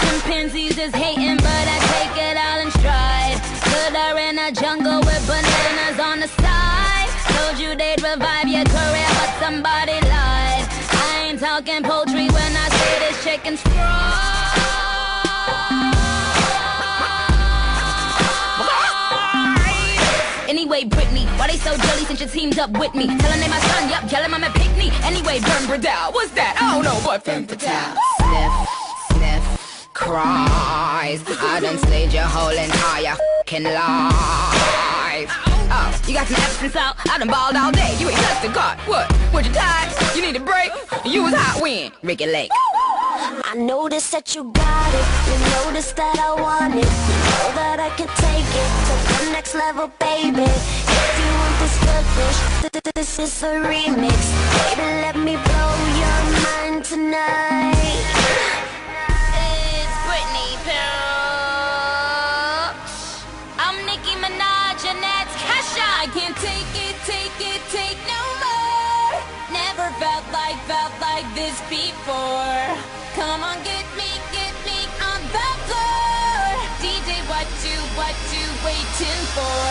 Chimpanzees is hating, but I take it all in stride. Put her in a jungle with bananas on the side. Told you they'd revive your career, but somebody lied. I ain't talking poultry when I say this chicken's fried. Anyway, Britney, why they so jelly since you teamed up with me? Telling they my son, yup, yelling I'm a pickney. Anyway, burn Bradell but Femme Fatale. Sniff, sniff, cries. I done slayed your whole entire fucking life. Oh, you got some absence salt? I done balled all day. You ain't touched the cart. What? What you tired? You need a break? You was hot when? Ricki Lake. I noticed that you got it. You noticed that I want it. You know that I can take it to the next level, baby. This is a remix. Baby, let me blow your mind tonight. It's Britney Pooch. I'm Nicki Minaj and that's Kesha. I can't take it, take it, take no more. Never felt like, felt like this before. Come on, get me, get me on the floor. DJ, what you, what you waiting for?